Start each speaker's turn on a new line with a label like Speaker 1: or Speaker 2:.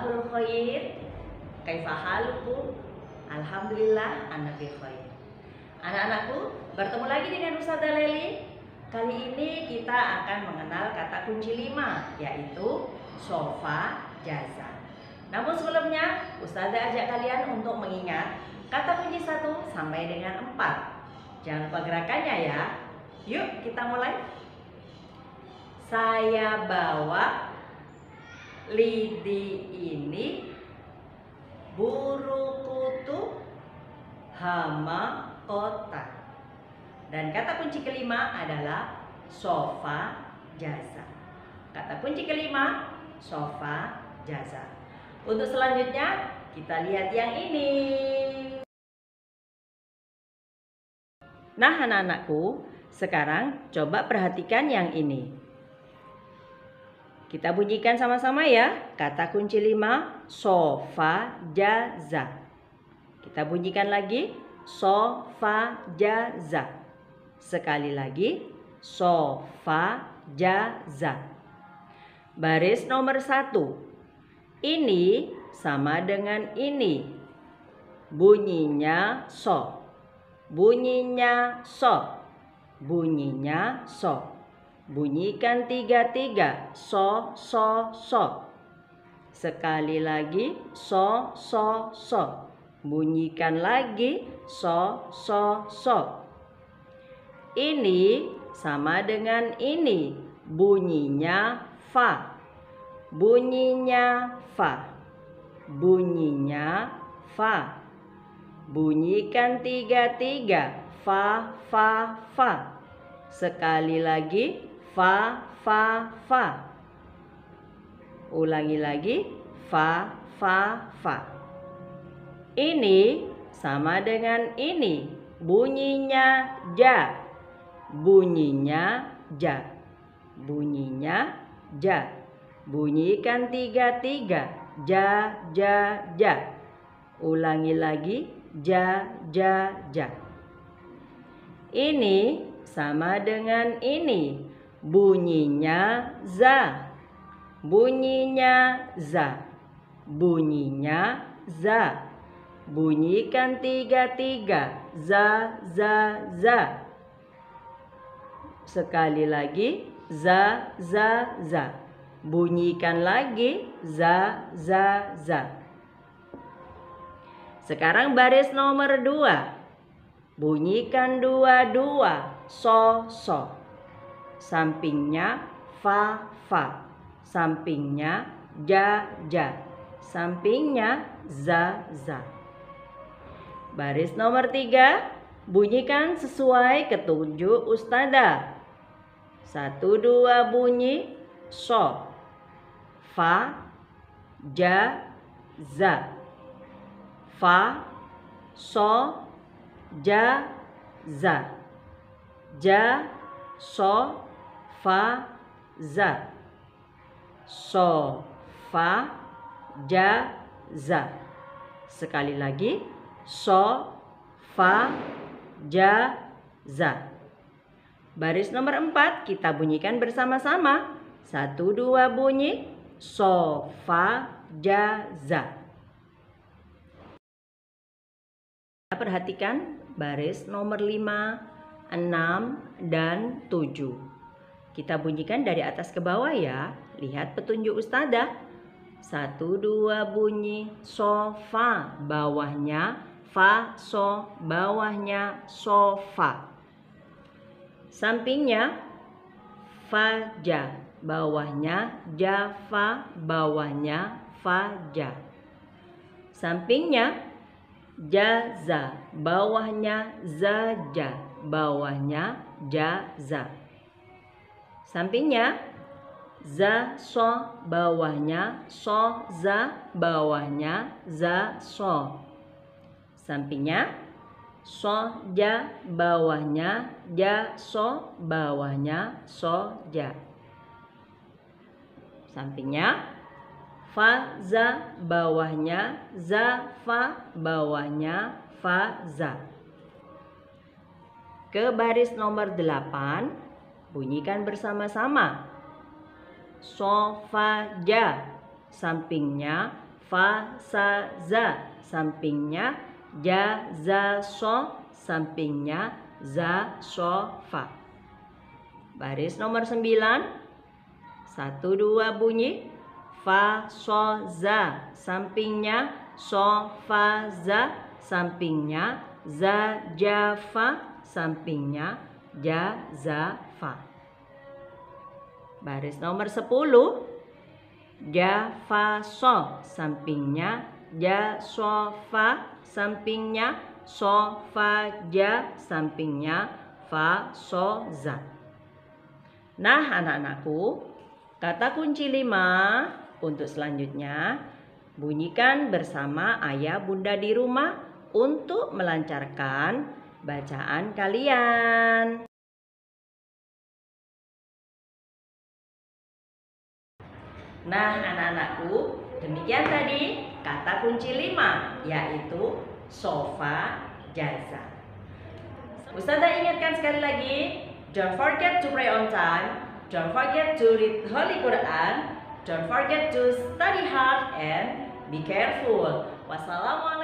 Speaker 1: Sobahul khair. Kaifa halukum? Alhamdulillah anak khair. Anak-anakku, bertemu lagi dengan Ustazah Leli. Kali ini kita akan mengenal kata kunci lima, yaitu sofa jaza. Namun sebelumnya, Ustazah ajak kalian untuk mengingat kata kunci satu sampai dengan empat. Jangan lupa gerakannya ya. Yuk kita mulai. Saya bawa lidi ini buru kutu hama kota. Dan kata kunci kelima adalah sofa jasa. Kata kunci kelima sofa jasa. Untuk selanjutnya kita lihat yang ini. Nah anak-anakku, sekarang coba perhatikan yang ini. Kita bunyikan sama-sama ya. Kata kunci lima, sofa jaza. Kita bunyikan lagi, sofa jaza. Sekali lagi, sofa jaza. Baris nomor satu. Ini sama dengan ini. Bunyinya so. Bunyinya so. Bunyinya so. Bunyikan tiga-tiga. So, so, so. Sekali lagi. So, so, so. Bunyikan lagi. So, so, so. Ini sama dengan ini. Bunyinya fa. Bunyinya fa. Bunyinya fa. Bunyikan tiga-tiga. Fa, fa, fa. Sekali lagi fa fa fa. Ulangi lagi fa fa fa. Ini sama dengan ini. Bunyinya ja. Bunyinya ja. Bunyinya ja. Bunyikan tiga-tiga. Ja, ja, ja. Ulangi lagi. Ja, ja, ja. Ini sama dengan ini bunyinya za. Bunyinya za. Bunyinya za. Bunyikan tiga-tiga. Za za za. Sekali lagi. Za za za. Bunyikan lagi. Za za za. Sekarang baris nomor dua. Bunyikan dua-dua. So so sampingnya fa fa, sampingnya ja ja, sampingnya za za. Baris nomor tiga, bunyikan sesuai ketunjuk ustada. Satu dua bunyi so, fa, ja, za. Fa, so, ja, za. Ja, so, fa za so fa ja za sekali lagi so fa ja za baris nomor empat kita bunyikan bersama-sama. Satu dua bunyi. So fa ja za perhatikan baris nomor lima enam dan tujuh kita bunyikan dari atas ke bawah ya. Lihat petunjuk ustazah. Satu dua bunyi sofa bawahnya fa so bawahnya sofa. Sampingnya faja bawahnya jafa bawahnya faja. Sampingnya jaza bawahnya zaja bawahnya jaza. Sampingnya za so bawahnya so za bawahnya za so. Sampingnya so ja bawahnya ja so bawahnya so ja. Sampingnya fa za bawahnya za fa bawahnya fa za. Ke baris nomor 8 Bunyikan bersama-sama. Sofaja. sampingnya fa sa za. Sampingnya ja za so. Sampingnya za so fa. Baris nomor 9 satu dua bunyi. Fa so za. Sampingnya so fa za. Sampingnya za ja fa. Sampingnya ja za fa baris nomor 10 ja fa so sampingnya ja so fa sampingnya so fa ja sampingnya fa so za. Nah, anak-anakku, kata kunci lima untuk selanjutnya bunyikan bersama ayah bunda di rumah untuk melancarkan bacaan kalian. Nah, anak-anakku, demikian tadi kata kunci lima yaitu sofa jaza. Ustazah ingatkan sekali lagi, don't forget to pray on time, don't forget to read Holy Quran, don't forget to study hard and be careful. Wassalamualaikum